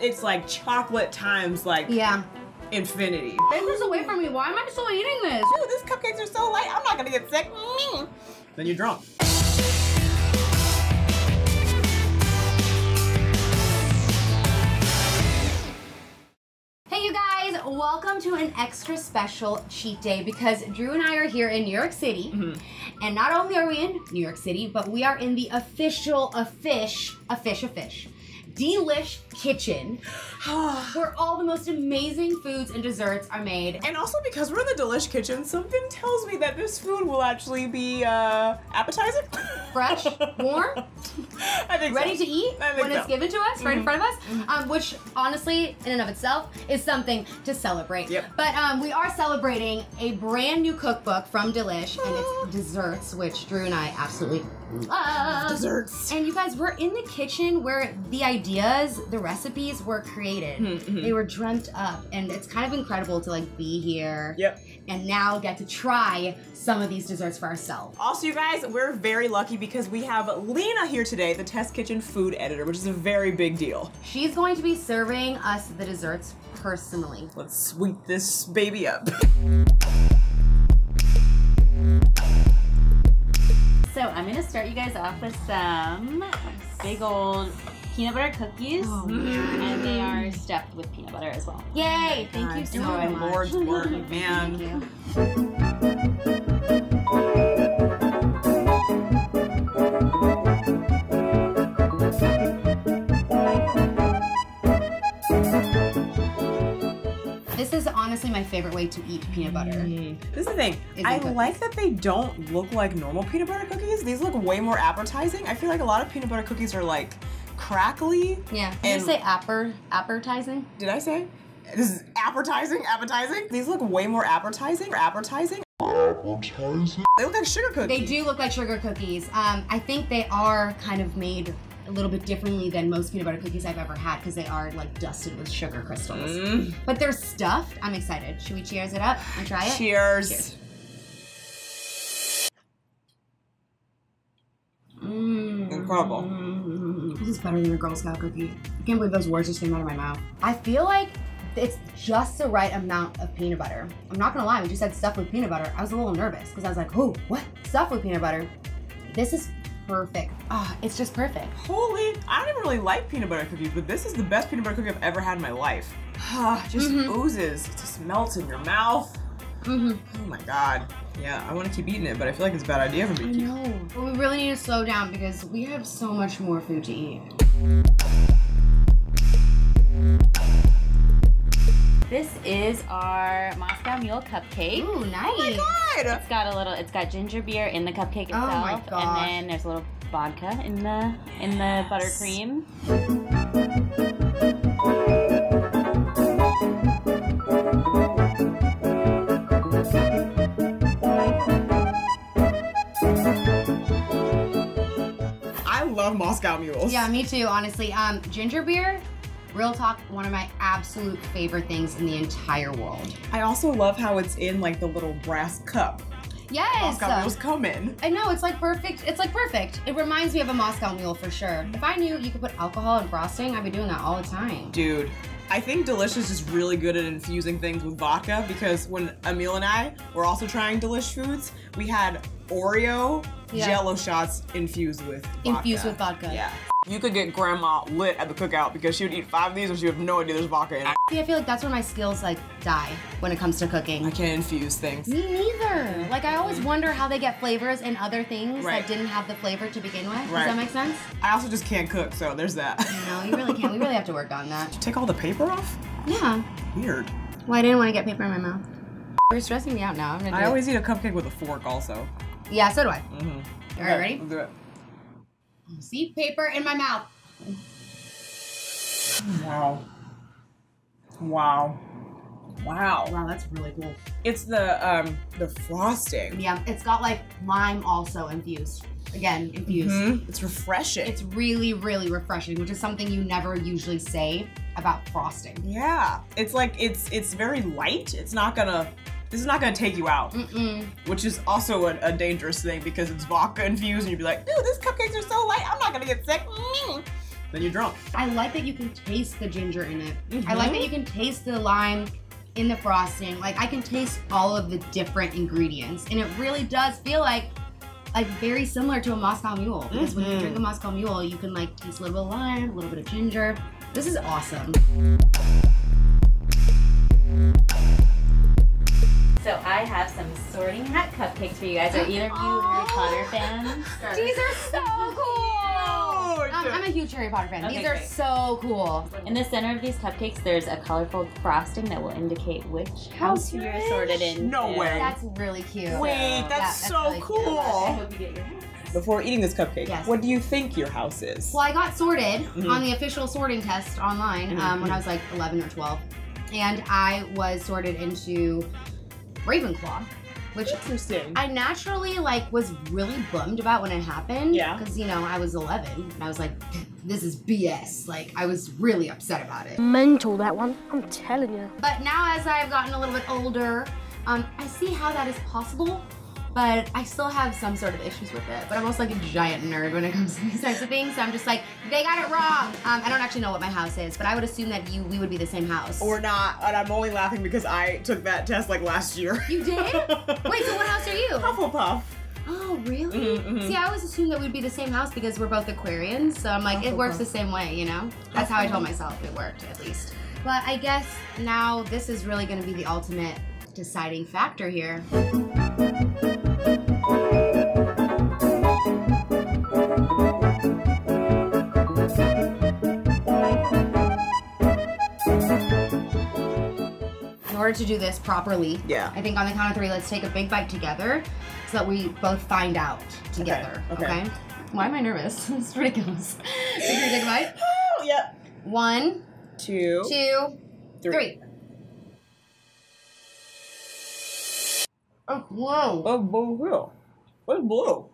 it's like chocolate times like Yeah. infinity. Take this away from me. Why am I still eating this? Dude, these cupcakes are so light. I'm not gonna get sick. Mm. Then you're drunk. Hey, you guys, welcome to an extra special cheat day because Drew and I are here in New York City. And not only are we in New York City, but we are in the official, a fish, a fish, a fish, Delish Kitchen, where all the most amazing foods and desserts are made. And also because we're in the Delish Kitchen, something tells me that this food will actually be uh, appetizing. Fresh, warm, I think ready so. to eat when it's given to us right in front of us, um, which honestly, in and of itself, is something to celebrate. Yep. But um, we are celebrating a brand new cookbook from Delish and its desserts, which Drew and I absolutely love. Desserts. And you guys, we're in the kitchen where the ideas, the recipes were created. Mhm, mhm. They were dreamt up, and it's kind of incredible to like be here Yep. and now get to try some of these desserts for ourselves. Also, you guys, we're very lucky because we have Lena here today, the Test Kitchen food editor, which is a very big deal. She's going to be serving us the desserts personally. Let's sweep this baby up. So I'm gonna start you guys off with some big old peanut butter cookies. Oh, and they are stuffed with peanut butter as well. Yay! Thank you so my much. Lord's work, man. My favorite way to eat peanut butter. This is the thing. Is I like that they don't look like normal peanut butter cookies. These look way more appetizing. I feel like a lot of peanut butter cookies are like crackly. Yeah. Did And- you say apper appetizing? Did I say? This is appetizing, appetizing. These look way more appetizing. Appetizing. Appetizing. They look like sugar cookies. They do look like sugar cookies. Um, I think they are kind of made a little bit differently than most peanut butter cookies I've ever had because they are like dusted with sugar crystals. Mm. But they're stuffed. I'm excited. Should we cheers it up and try it? Cheers. Cheers. Mm. Incredible. This is better than a Girl Scout cookie. I can't believe those words just came out of my mouth. I feel like it's just the right amount of peanut butter. I'm not gonna lie, when you said stuff with peanut butter, I was a little nervous because I was like, oh, what? Stuff with peanut butter. This is perfect. Ah, it's just perfect. Holy, I don't even really like peanut butter cookies, but this is the best peanut butter cookie I've ever had in my life. Ah, just Mhm. oozes. It just melts in your mouth. Mm-hmm. Oh my god. Yeah, I want to keep eating it, but I feel like it's a bad idea for me to keep. know. But we really need to slow down because we have so much more food to eat. This is our Moscow Mule cupcake. Ooh, nice. Oh my god! It's got a little. It's got ginger beer in the cupcake Oh itself, my gosh. and then there's a little vodka in the in the buttercream. I love Moscow mules. Yeah, me too, honestly. Um, ginger beer, real talk, one of my absolute favorite things in the entire world. I also love how it's in like the little brass cup. Yes. Moscow mules come in. I know, it's like perfect. It's like perfect. It reminds me of a Moscow mule for sure. If I knew you could put alcohol in frosting, I'd be doing that all the time. Dude, I think Delish is really good at infusing things with vodka because when Emil and I were also trying Delish foods, we had Oreo Yeah. Jello shots infused with vodka. Infused with vodka. Yeah. You could get grandma lit at the cookout because she would eat five of these and she would have no idea there's vodka in it. See, I feel like that's where my skills like die when it comes to cooking. I can't infuse things. Me neither. Like I always wonder how they get flavors in other things Right. that didn't have the flavor to begin with. Does that make sense? I also just can't cook, so there's that. No, you really can't. We really have to work on that. Take all the paper off? Yeah. Weird. Well, I didn't want to get paper in my mouth. You're stressing me out now. I'm gonna do I it. always eat a cupcake with a fork also. Yeah, so do I. Mm-hmm. All right, ready? Let's do it. See paper in my mouth. Wow. Wow. Wow. Wow, that's really cool. It's the um the frosting. Yeah, it's got like lime also infused. Again, infused. Mhm. It's refreshing. It's really, really refreshing, which is something you never usually say about frosting. yeah. It's like it's it's very light. It's not gonna this is not gonna take you out, Mm-mm. which is also a, a dangerous thing because it's vodka infused and you'd be like, dude, these cupcakes are so light, I'm not gonna get sick. Mm. then you're drunk. I like that you can taste the ginger in it. I Mhm. like that you can taste the lime in the frosting. Like I can taste all of the different ingredients, and it really does feel like like very similar to a Moscow Mule. Because when you drink a Moscow Mule, you can like taste a little bit of lime, a little bit of ginger. This is awesome. So I have some sorting hat cupcakes for you guys. Are either of you Harry Potter fans? These are so cool. I'm, I'm a huge Harry Potter fan. Okay, These are great. so cool. In the center of these cupcakes, there's a colorful frosting that will indicate which house you're Grinch? sorted in. No way. That's really cute. Wait, Yeah, that's, that's so really cute. I cool. hope you get your house. Before eating this cupcake, Yes. what do you think your house is? Well, I got sorted Mhm. on the official sorting test online Mhm, um, when I was like 11 or 12. And I was sorted into Ravenclaw, which Interesting. I naturally like was really bummed about when it happened. Yeah. Because, you know, I was 11 and I was like, this is BS. Like, I was really upset about it. Mental, that one. I'm telling you. But now, as I've gotten a little bit older, um, I see how that is possible. But I still have some sort of issues with it. But I'm also like a giant nerd when it comes to these types of things. So I'm just like, they got it wrong. Um, I don't actually know what my house is, but I would assume that you we would be the same house. or not, and I'm only laughing because I took that test like last year. you did? Wait, so what house are you? Hufflepuff. Oh, really? Mhm, mhm. See, I always assumed that we'd be the same house because we're both Aquarians. So I'm like, it works the same way, you know? That's how I told myself it worked, at least. But I guess now this is really going to be the ultimate deciding factor here. In order to do this properly, Yeah. I think on the count of three, let's take a big bite together so that we both find out together. okay. Okay. Why am I nervous? it's ridiculous. Take a big bite? Oh, yep. One, Two, two, three. three. Oh, oh blue. Oh, blue. What's blue?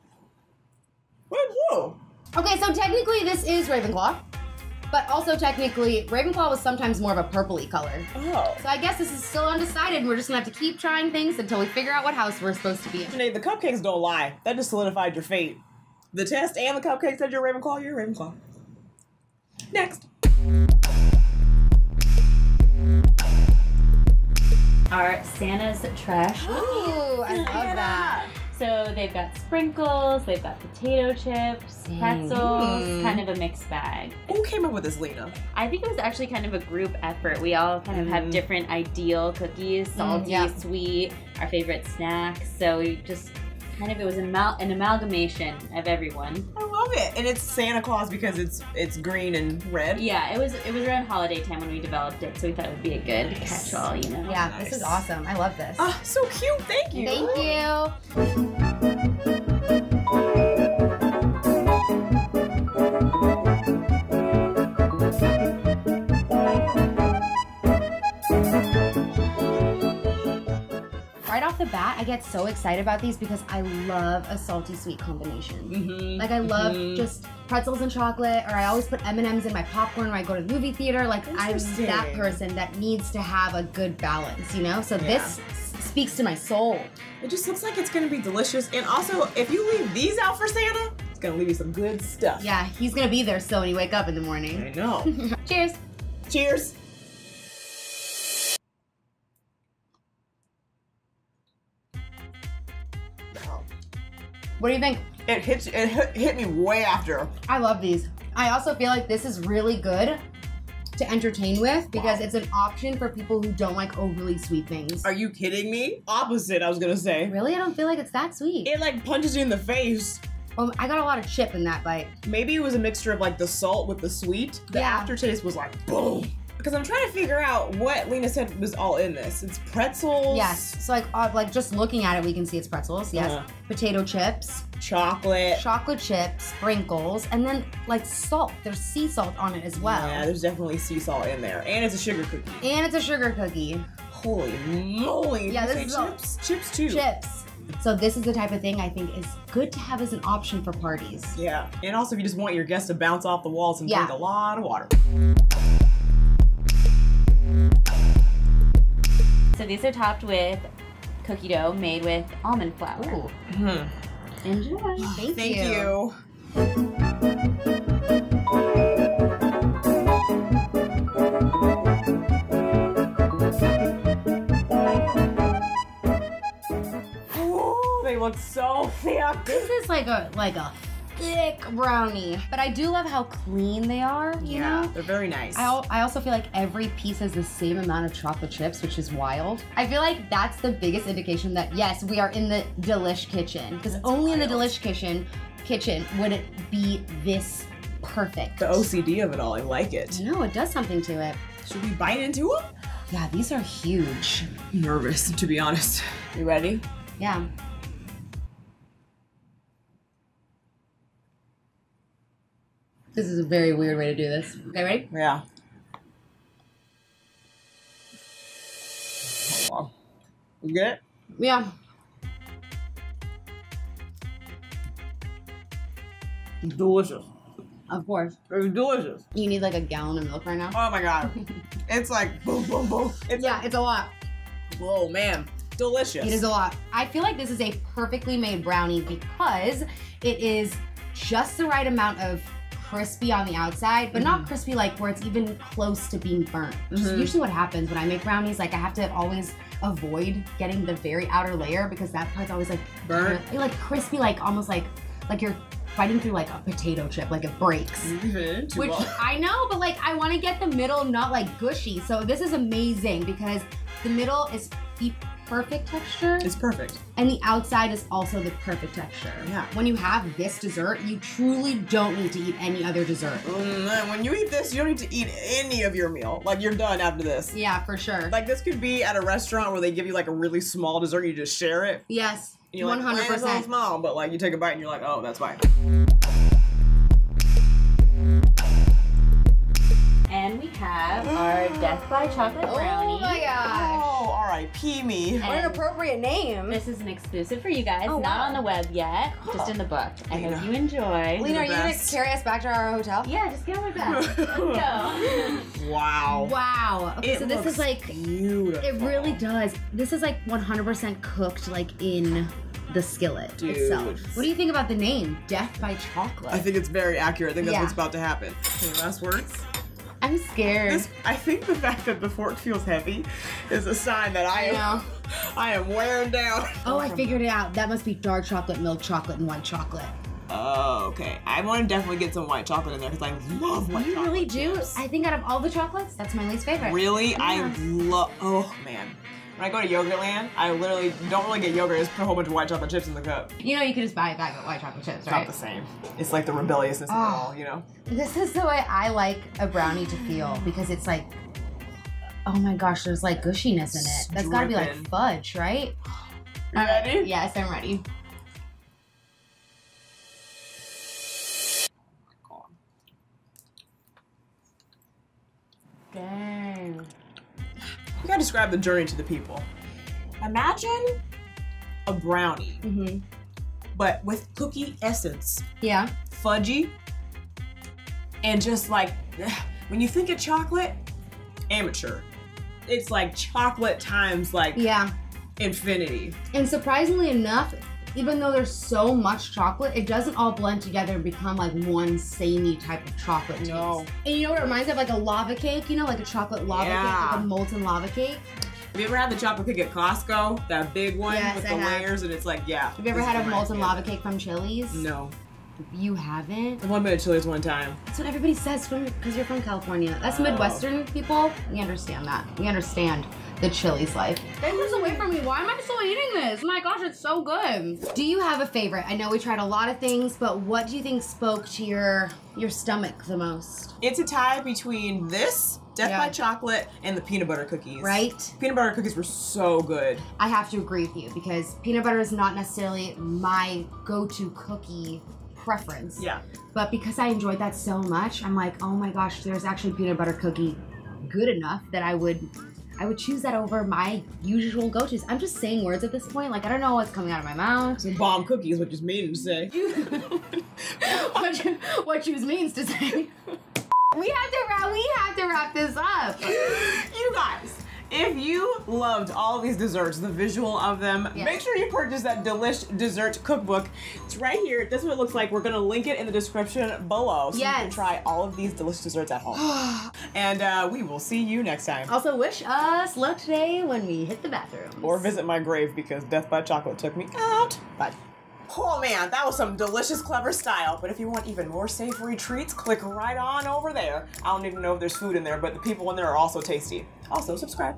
What's blue? Okay, so technically this is Ravenclaw, but also technically Ravenclaw was sometimes more of a purpley color. Oh. So I guess this is still undecided. We're just gonna have to keep trying things until we figure out what house we're supposed to be in. Sinead, the cupcakes don't lie. That just solidified your fate. The test and the cupcakes said you're Ravenclaw, you're Ravenclaw. Next. Are Santa's trash. Ooh, I love that. So they've got sprinkles, they've got potato chips, pretzels, Mm. kind of a mixed bag. Who came up with this, Lena? I think it was actually kind of a group effort. We all kind of have Mhm. different ideal cookies, salty, yeah. sweet, our favorite snacks. So we just kind of it was an, amal- an amalgamation of everyone. I love it. And it's Santa Claus because it's it's green and red. Yeah, it was it was around holiday time when we developed it, so we thought it would be a good Nice. catch-all, you know. Yeah, this is awesome. I love this. Ah, so cute. Thank you. Thank you. The bat, I get so excited about these because I love a salty sweet combination. Mm-hmm. Like I love Mhm. just pretzels and chocolate, or I always put M and M's in my popcorn when I go to the movie theater. Like I'm that person that needs to have a good balance, you know. So Yeah. this speaks to my soul. It just looks like it's gonna be delicious. And also, if you leave these out for Santa, it's gonna leave you some good stuff. Yeah, he's gonna be there still when you wake up in the morning. I know. Cheers. Cheers. What do you think? It hit it hit, me way after. I love these. I also feel like this is really good to entertain with because it's an option for people who don't like overly sweet things. Are you kidding me? Opposite, I was gonna say. Really? I don't feel like it's that sweet. It like punches you in the face. Um, I got a lot of chip in that bite. Maybe it was a mixture of like the salt with the sweet. The Yeah. aftertaste was like boom. Because I'm trying to figure out what Lena said was all in this. It's pretzels. Yes. So like, uh, like just looking at it, we can see it's pretzels. Yes. Uh-huh. Potato chips, Chocolate. chocolate chips, sprinkles, and then like salt. There's sea salt on it as well. Yeah, there's definitely sea salt in there. And it's a sugar cookie. and it's a sugar cookie. Holy moly. Yeah, this is chips. Chips too. Chips. So this is the type of thing I think is good to have as an option for parties. Yeah. And also if you just want your guests to bounce off the walls and Yeah. drink a lot of water. so these are topped with cookie dough made with almond flour. Ooh. Mm. Enjoy. Ah, thank, Thank you. you. look so thick. This is like a like a thick brownie, but I do love how clean they are. You yeah, know. they're very nice. I, I also feel like every piece has the same amount of chocolate chips, which is wild. I feel like that's the biggest indication that yes, we are in the Delish kitchen. Because only in the. Delish kitchen kitchen would it be this perfect. the OCD of it all, I like it. No, it does something to it. Should we bite into them? Yeah, these are huge. I'm nervous, to be honest. You ready? Yeah. This is a very weird way to do this. Okay, ready? Yeah. You get it? Yeah. Delicious. Of course. It's delicious. You need like a gallon of milk right now. Oh my god. it's like boom, boom, boom. It's Yeah, it's a lot. whoa, man. Delicious. It is a lot. I feel like this is a perfectly made brownie because it is just the right amount of crispy on the outside, but not crispy like where it's even close to being burnt. Which is Mhm. usually what happens when I make brownies. Like I have to always avoid getting the very outer layer because that part's always like Burnt? like crispy, like almost like like you're biting through like a potato chip, like it breaks. Mhm, Which well. I know, but like I want to get the middle not like gushy. So this is amazing because the middle is perfect texture It's perfect. and the outside is also the perfect texture. Yeah. When you have this dessert, you truly don't need to eat any other dessert. Mm, and when you eat this, you don't need to eat any of your meal. Like you're done after this. Yeah, for sure. Like this could be at a restaurant where they give you like a really small dessert, you just share it. yes, you're one like, hundred "Man, it's so percent. small, but like you take a bite and you're like, oh, that's fine. And we have our Death by Chocolate Brownie. Oh my gosh! Oh, me. What an appropriate name. This is an exclusive for you guys, Oh, not wow. on the web yet, just in the book. I Lena. hope you enjoy. Lena, are you gonna carry us back to our hotel? Yeah, just get on my back. Let's go. Wow. Wow. Okay, It so this looks is like beautiful. It really does. This is like 100% cooked, like in the skillet Dude. itself. What do you think about the name, Death by Chocolate? I think it's very accurate. I think that's Yeah. what's about to happen. Any last words? I'm scared. This, I think the fact that the fork feels heavy is a sign that I I am. I am wearing down. Oh, I figured it out. That must be dark chocolate, milk chocolate, and white chocolate. Oh, okay. I want to definitely get some white chocolate in there because I love white you chocolate. really do? chips. I think out of all the chocolates, that's my least favorite. Really, I love. Oh man, when I go to Yogurtland, I literally don't really get yogurt. I just put a whole bunch of white chocolate chips in the cup. You know, you could just buy a bag of white chocolate chips, It's right? not the same. It's like the rebelliousness of it Oh. all, you know. Ah, this is the way I like a brownie to feel because it's like, oh my gosh, there's like gushiness in it. That's gotta be like fudge, right? You ready? Yes, I'm ready. Dang. You gotta describe the journey to the people. Imagine a brownie, Mm-hmm. but with cookie essence, Yeah. fudgy, and just like when you think of chocolate, amateur. It's like chocolate times like Yeah. infinity. And surprisingly enough, even though there's so much chocolate, it doesn't all blend together and become like one samey type of chocolate taste. No. And you know what it reminds me of? Like a lava cake, you know, like a chocolate lava cake, like a molten lava cake. Have you ever had the chocolate cake at Costco? That big one Yes, with I the have. layers, and it's like, yeah. Have you ever had a molten lava cake from Chili's? No. You haven't? I went to Chili's one time. That's what everybody says because you're from California. That's Oh. Midwestern people. We understand that. We understand the Chili's life. Take this away from me. Why am I still eating this? Oh my gosh, it's so good. Do you have a favorite? I know we tried a lot of things, but what do you think spoke to your your stomach the most? It's a tie between this, Death Yeah. by Chocolate, and the peanut butter cookies. Right? Peanut butter cookies were so good. I have to agree with you because peanut butter is not necessarily my go-to cookie preference. Yeah. But because I enjoyed that so much, I'm like, oh my gosh, there's actually peanut butter cookie good enough that I would I would choose that over my usual go-tos. I'm just saying words at this point. Like I don't know what's coming out of my mouth. Some bomb cookies, what you mean to say. what, you, what choose means to say. We have to wrap we have to wrap this up. you guys, if you loved all these desserts, the visual of them, Yes. make sure you purchase that Delish Dessert Cookbook. It's right here. This is what it looks like. We're gonna link it in the description below so you can try all of these delicious desserts at home. and uh, we will see you next time. Also, wish us luck today when we hit the bathroom. Or visit my grave because Death by Chocolate took me out. Bye. Oh man, that was some delicious, Clevver Style. But if you want even more savory treats, click right on over there. I don't even know if there's food in there, but the people in there are also tasty. Also, subscribe.